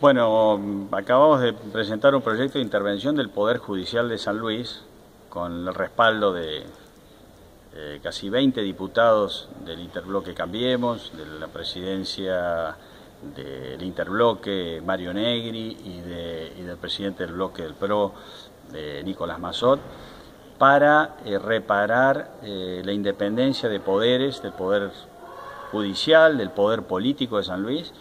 Bueno, acabamos de presentar un proyecto de intervención del Poder Judicial de San Luis con el respaldo de eh, casi 20 diputados del Interbloque Cambiemos, de la presidencia del Interbloque Mario Negri y, del presidente del bloque del PRO, Nicolás Mazot, para eh, reparar eh, la independencia de poderes, del Poder Judicial, del Poder Político de San Luis,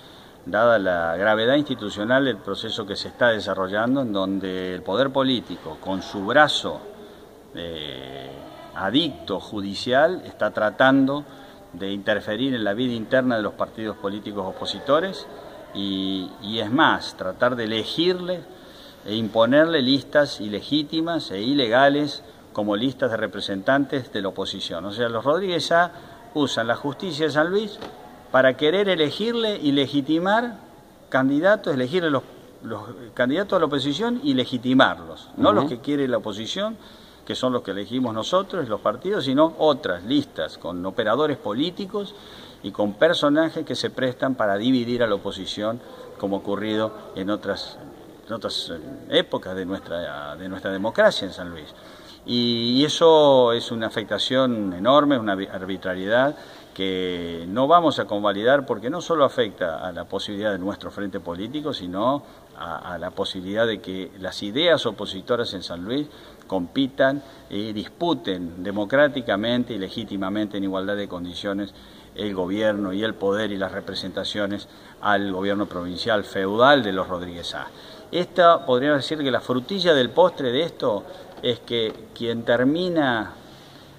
dada la gravedad institucional del proceso que se está desarrollando, en donde el poder político, con su brazo eh, adicto judicial, está tratando de interferir en la vida interna de los partidos políticos opositores y, es más, tratar de elegirle e imponerle listas ilegítimas e ilegales como listas de representantes de la oposición. O sea, los Rodríguez ya usan la justicia de San Luis para querer elegirle y legitimar candidatos, elegirle los, candidatos a la oposición y legitimarlos, no los que quiere la oposición, que son los que elegimos nosotros, los partidos, sino otras listas con operadores políticos y con personajes que se prestan para dividir a la oposición, como ocurrido en otras, en otras eh, épocas de nuestra, de nuestra democracia en San Luis. Y eso es una afectación enorme, una arbitrariedad que no vamos a convalidar porque no solo afecta a la posibilidad de nuestro frente político, sino a, la posibilidad de que las ideas opositoras en San Luis compitan y disputen democráticamente y legítimamente en igualdad de condiciones el gobierno y el poder y las representaciones al gobierno provincial feudal de los Rodríguez A. Esta podría decir que la frutilla del postre de esto es que quien termina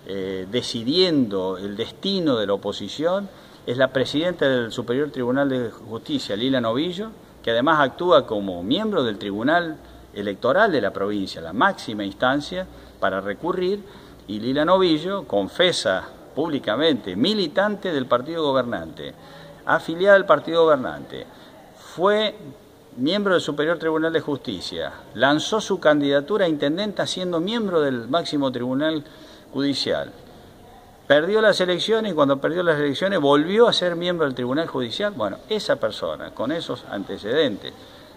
eh, decidiendo el destino de la oposición es la presidenta del Superior Tribunal de Justicia, Lila Novillo, que además actúa como miembro del Tribunal Electoral de la provincia, la máxima instancia para recurrir, y Lila Novillo confesa públicamente, militante del partido gobernante, afiliada al partido gobernante, fue miembro del Superior Tribunal de Justicia, lanzó su candidatura a intendenta siendo miembro del máximo tribunal judicial. Perdió las elecciones y cuando perdió las elecciones volvió a ser miembro del Tribunal Judicial. Bueno, esa persona con esos antecedentes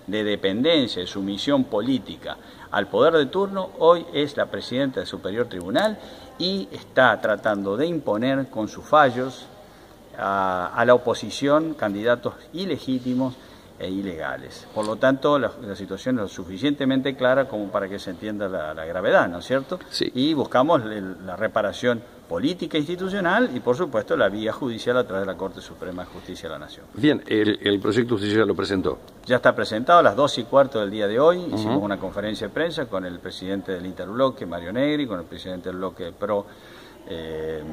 de dependencia, de sumisión política al poder de turno, hoy es la presidenta del Superior Tribunal y está tratando de imponer con sus fallos a, la oposición candidatos ilegítimos e ilegales. Por lo tanto, la, situación es suficientemente clara como para que se entienda la, gravedad, ¿no es cierto? Sí. Y buscamos la reparación política institucional y, por supuesto, la vía judicial a través de la Corte Suprema de Justicia de la Nación. Bien, el, proyecto de justicia lo presentó. Ya está presentado a las dos y cuarto del día de hoy. Hicimos una conferencia de prensa con el presidente del Interbloque, Mario Negri, con el presidente del bloque PRO, eh,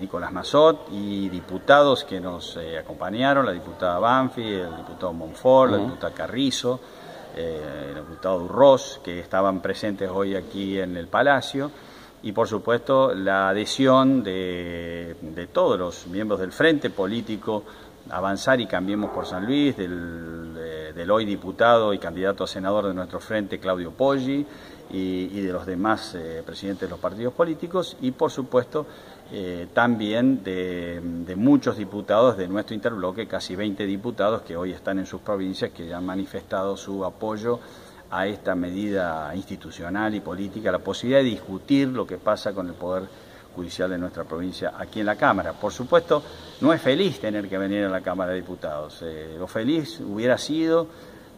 Nicolás Mazot y diputados que nos eh, acompañaron, la diputada Banfi, el diputado Monfort, la diputada Carrizo, eh, el diputado Durros, que estaban presentes hoy aquí en el Palacio, y por supuesto la adhesión de, todos los miembros del Frente Político Avanzar y Cambiemos por San Luis, del, del hoy diputado y candidato a senador de nuestro Frente, Claudio Poggi, y, de los demás eh, presidentes de los partidos políticos y, por supuesto, eh, también de, muchos diputados de nuestro interbloque, casi 20 diputados que hoy están en sus provincias, que ya han manifestado su apoyo a esta medida institucional y política, la posibilidad de discutir lo que pasa con el Poder Judicial de nuestra provincia aquí en la Cámara. Por supuesto, no es feliz tener que venir a la Cámara de Diputados. Eh, lo feliz hubiera sido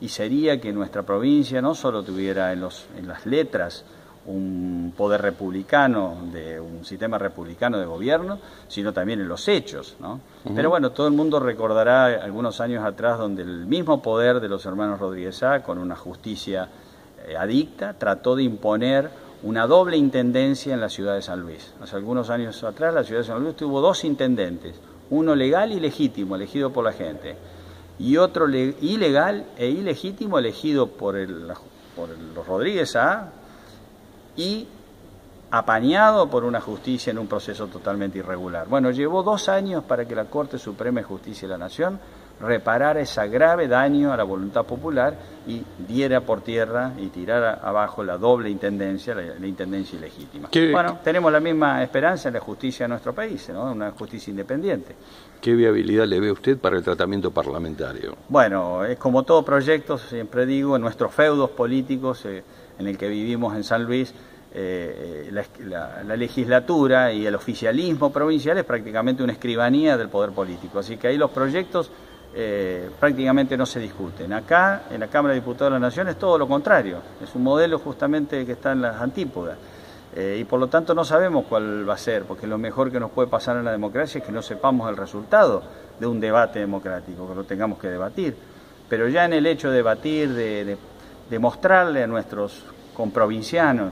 y sería que nuestra provincia no solo tuviera en, los, en las letras un poder republicano, de un sistema republicano de gobierno, sino también en los hechos. ¿no? Pero bueno, todo el mundo recordará algunos años atrás donde el mismo poder de los hermanos Rodríguez A, con una justicia eh, adicta, trató de imponer una doble intendencia en la ciudad de San Luis. Hace algunos años atrás la ciudad de San Luis tuvo dos intendentes, uno legal y legítimo, elegido por la gente y otro ilegal e ilegítimo elegido por, el, por los Rodríguez A y apañado por una justicia en un proceso totalmente irregular. Bueno, llevó dos años para que la Corte Suprema de Justicia de la Nación reparar ese grave daño a la voluntad popular y diera por tierra y tirara abajo la doble intendencia, la, intendencia ilegítima. Bueno, tenemos la misma esperanza en la justicia de nuestro país, ¿no? una justicia independiente. ¿Qué viabilidad le ve usted para el tratamiento parlamentario? Bueno, es como todo proyecto, siempre digo, en nuestros feudos políticos eh, en el que vivimos en San Luis, eh, la, legislatura y el oficialismo provincial es prácticamente una escribanía del poder político. Así que ahí los proyectos eh, prácticamente no se discuten. Acá, en la Cámara de Diputados de la Nación, es todo lo contrario. Es un modelo justamente que está en las antípodas. Eh, y por lo tanto no sabemos cuál va a ser, porque lo mejor que nos puede pasar en la democracia es que no sepamos el resultado de un debate democrático, que lo tengamos que debatir. Pero ya en el hecho de debatir, de, mostrarle a nuestros comprovincianos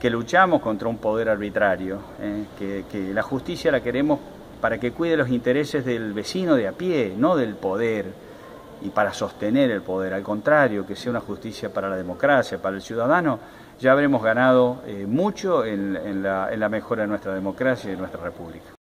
que luchamos contra un poder arbitrario, eh, que la justicia la queremos para que cuide los intereses del vecino de a pie, no del poder, y para sostener el poder. Al contrario, que sea una justicia para la democracia, para el ciudadano, ya habremos ganado eh, mucho en, la, en la mejora de nuestra democracia y de nuestra república.